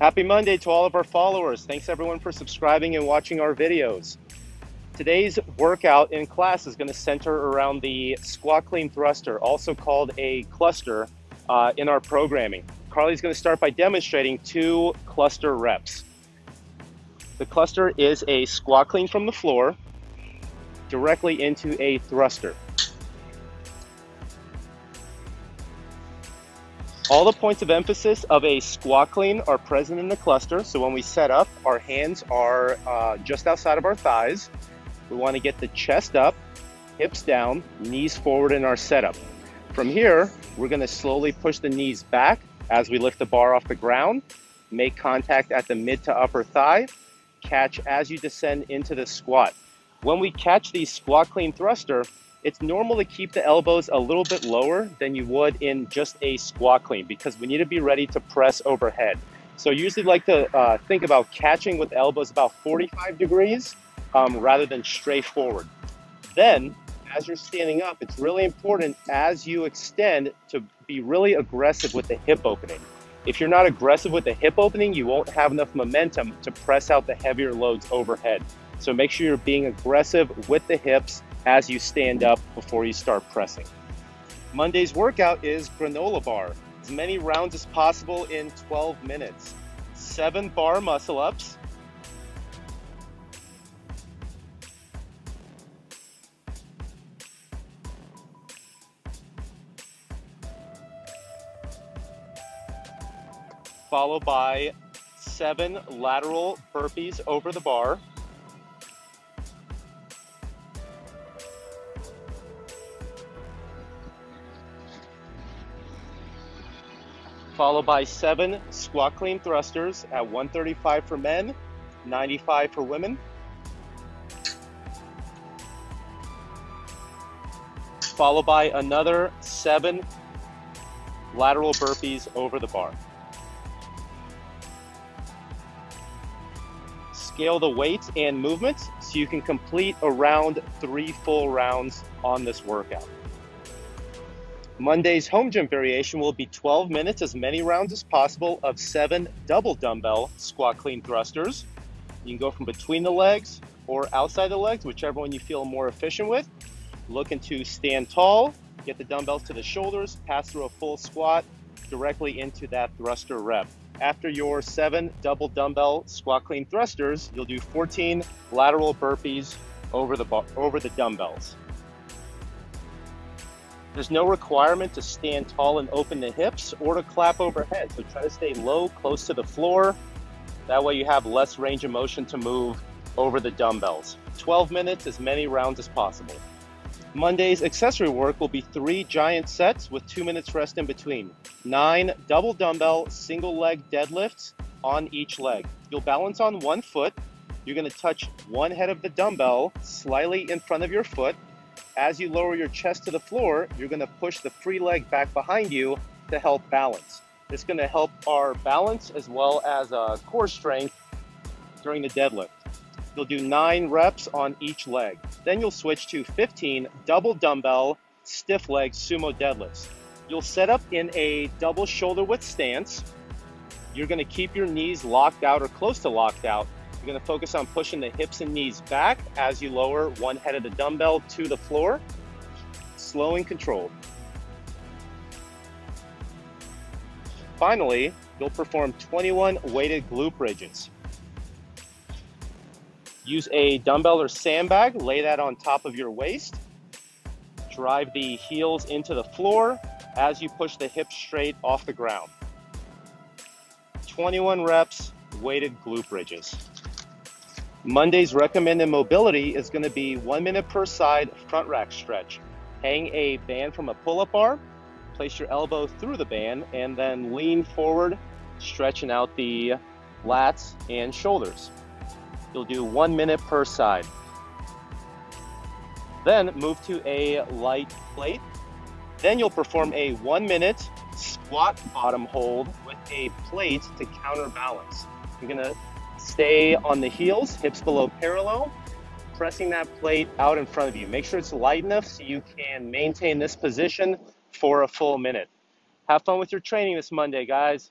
Happy Monday to all of our followers. Thanks everyone for subscribing and watching our videos. Today's workout in class is going to center around the squat clean thruster, also called a cluster uh, in our programming. Carly's going to start by demonstrating two cluster reps. The cluster is a squat clean from the floor directly into a thruster. All the points of emphasis of a squat clean are present in the cluster. So when we set up, our hands are uh, just outside of our thighs. We want to get the chest up, hips down, knees forward in our setup. From here, we're going to slowly push the knees back as we lift the bar off the ground, make contact at the mid to upper thigh, catch as you descend into the squat. When we catch the squat clean thruster, it's normal to keep the elbows a little bit lower than you would in just a squat clean because we need to be ready to press overhead. So usually like to uh, think about catching with elbows about 45 degrees um, rather than straight forward. Then, as you're standing up, it's really important as you extend to be really aggressive with the hip opening. If you're not aggressive with the hip opening, you won't have enough momentum to press out the heavier loads overhead. So make sure you're being aggressive with the hips as you stand up before you start pressing. Monday's workout is granola bar, as many rounds as possible in 12 minutes. Seven bar muscle ups, followed by seven lateral burpees over the bar. Followed by seven squat clean thrusters at 135 for men, 95 for women. Followed by another seven lateral burpees over the bar. scale the weights and movements so you can complete around three full rounds on this workout. Monday's home gym variation will be 12 minutes, as many rounds as possible of seven double dumbbell squat clean thrusters. You can go from between the legs or outside the legs, whichever one you feel more efficient with. Looking to stand tall, get the dumbbells to the shoulders, pass through a full squat directly into that thruster rep. After your seven double dumbbell squat clean thrusters, you'll do 14 lateral burpees over the, over the dumbbells. There's no requirement to stand tall and open the hips or to clap overhead. So try to stay low, close to the floor. That way you have less range of motion to move over the dumbbells. 12 minutes, as many rounds as possible. Monday's accessory work will be three giant sets with two minutes rest in between. Nine double dumbbell single leg deadlifts on each leg. You'll balance on one foot. You're going to touch one head of the dumbbell slightly in front of your foot. As you lower your chest to the floor, you're going to push the free leg back behind you to help balance. It's going to help our balance as well as uh, core strength during the deadlift. You'll do nine reps on each leg. Then you'll switch to 15 double dumbbell stiff leg sumo deadlifts. You'll set up in a double shoulder width stance. You're gonna keep your knees locked out or close to locked out. You're gonna focus on pushing the hips and knees back as you lower one head of the dumbbell to the floor. Slow and controlled. Finally, you'll perform 21 weighted glute bridges. Use a dumbbell or sandbag, lay that on top of your waist. Drive the heels into the floor as you push the hips straight off the ground. 21 reps, weighted glute bridges. Monday's recommended mobility is going to be one minute per side front rack stretch. Hang a band from a pull up bar, place your elbow through the band, and then lean forward, stretching out the lats and shoulders. You'll do one minute per side. Then move to a light plate. Then you'll perform a one minute squat bottom hold with a plate to counterbalance. You're gonna stay on the heels, hips below parallel, pressing that plate out in front of you. Make sure it's light enough so you can maintain this position for a full minute. Have fun with your training this Monday, guys.